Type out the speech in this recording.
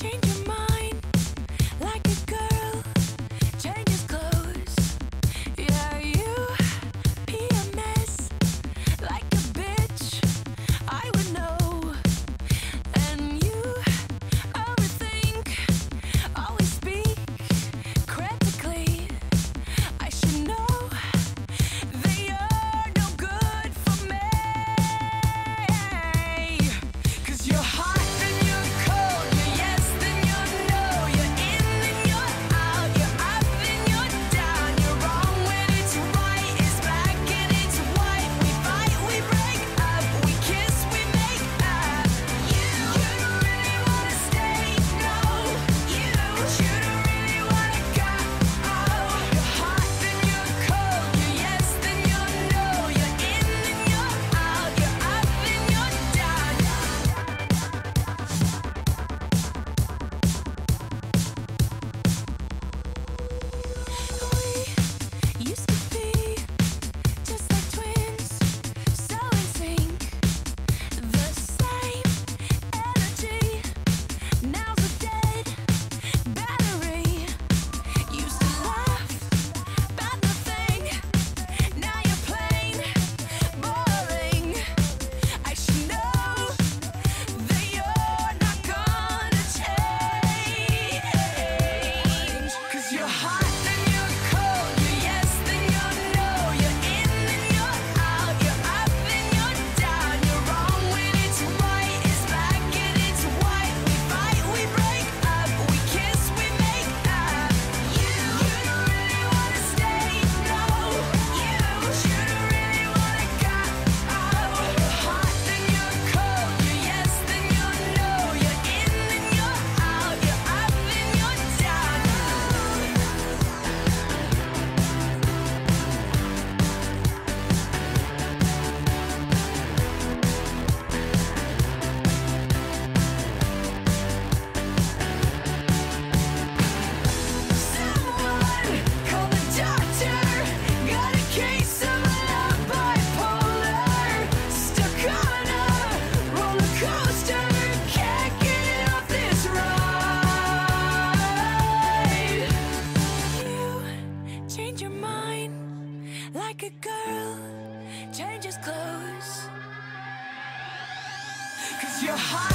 change like a girl changes clothes. Cause you're hot.